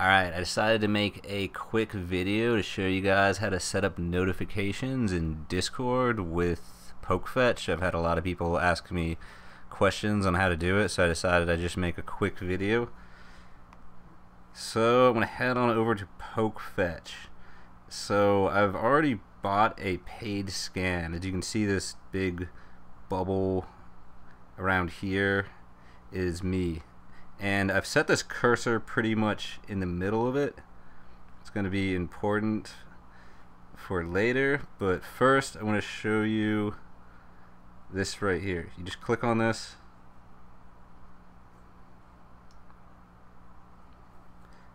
Alright, I decided to make a quick video to show you guys how to set up notifications in Discord with PokeFetch. I've had a lot of people ask me questions on how to do it, so I decided I'd just make a quick video. So I'm going to head on over to PokeFetch. So I've already bought a paid scan. As you can see this big bubble around here is me and I've set this cursor pretty much in the middle of it. It's going to be important for later but first I want to show you this right here. You just click on this.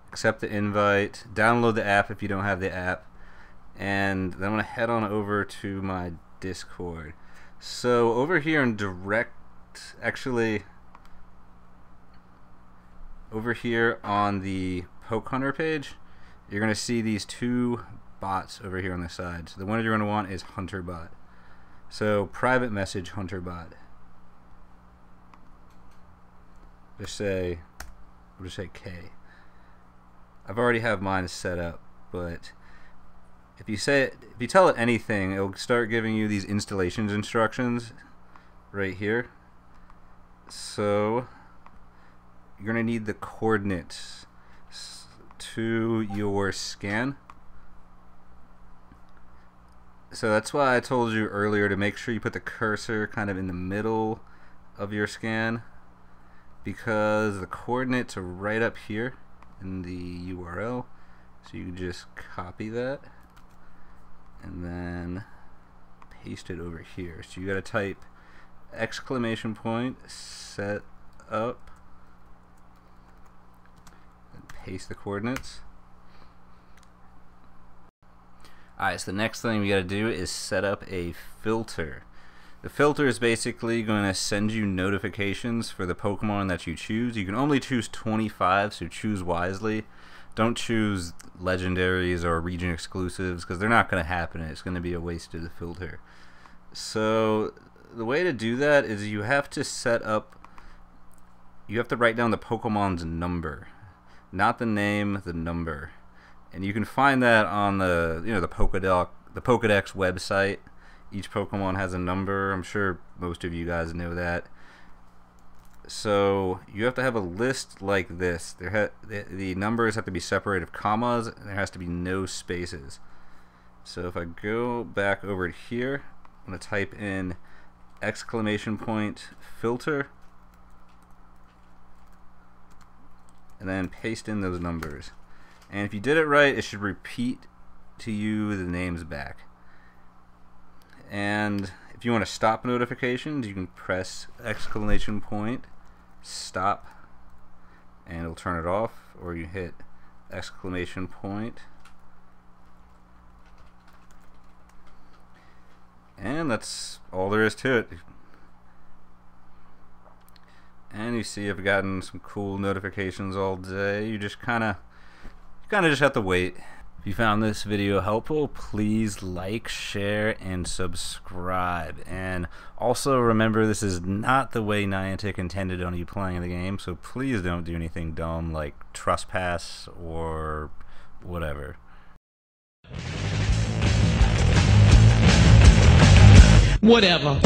Accept the invite. Download the app if you don't have the app. And then I'm going to head on over to my discord. So over here in direct actually over here on the Poke Hunter page, you're going to see these two bots over here on the side. So the one you're going to want is hunter bot. So private message HunterBot. Just say, we'll just say K. I've already have mine set up, but if you say it, if you tell it anything, it'll start giving you these installations instructions right here. So you're going to need the coordinates to your scan. So that's why I told you earlier to make sure you put the cursor kind of in the middle of your scan because the coordinates are right up here in the URL. So you just copy that and then paste it over here. So you got to type exclamation point set up paste the coordinates. Alright, so the next thing we gotta do is set up a filter. The filter is basically going to send you notifications for the Pokemon that you choose. You can only choose 25, so choose wisely. Don't choose legendaries or region exclusives because they're not going to happen. It's going to be a waste of the filter. So the way to do that is you have to set up, you have to write down the Pokemon's number not the name, the number. And you can find that on the you know the Pokedex the Pokedex website. Each Pokemon has a number. I'm sure most of you guys know that. So you have to have a list like this. There the, the numbers have to be separated with commas. And there has to be no spaces. So if I go back over here, I'm to type in exclamation point filter and then paste in those numbers. And if you did it right, it should repeat to you the names back. And if you want to stop notifications, you can press exclamation point, stop, and it'll turn it off, or you hit exclamation point, and that's all there is to it and you see I've gotten some cool notifications all day you just kinda you kinda just have to wait. If you found this video helpful please like share and subscribe. And also remember this is not the way Niantic intended on you playing the game so please don't do anything dumb like trespass or whatever. Whatever